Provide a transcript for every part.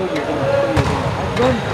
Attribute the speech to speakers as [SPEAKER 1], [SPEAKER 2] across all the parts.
[SPEAKER 1] Tô guiando,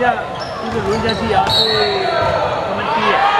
[SPEAKER 1] 一下，这个轮子呀，是那么低。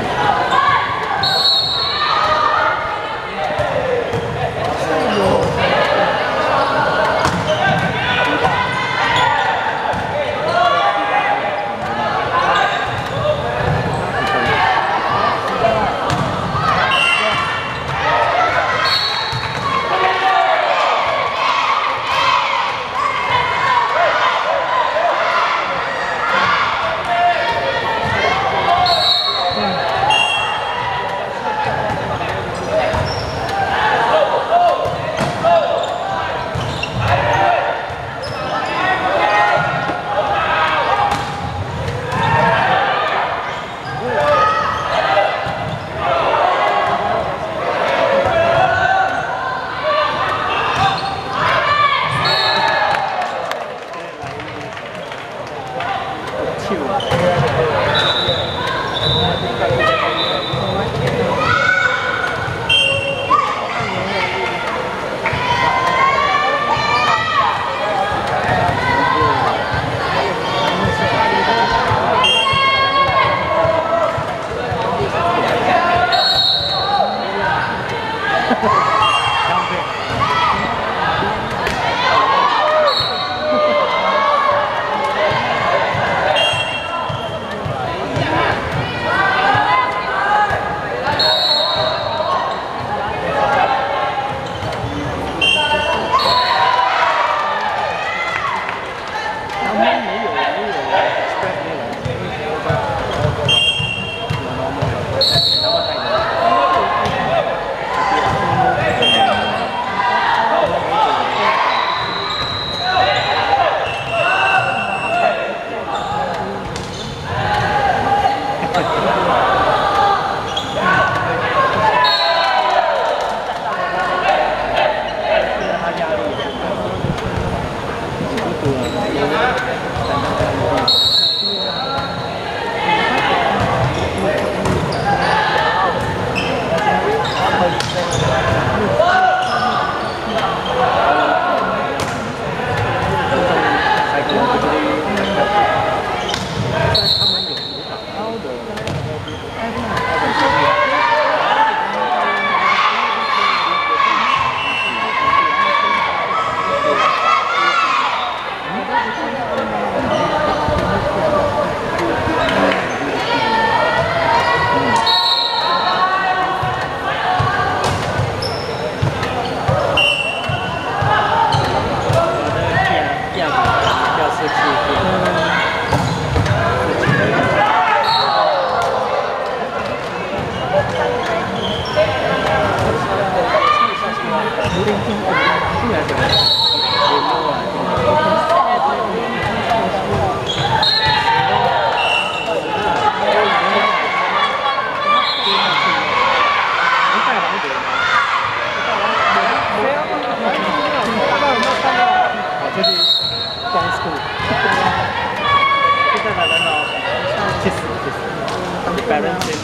[SPEAKER 1] Thank you. parents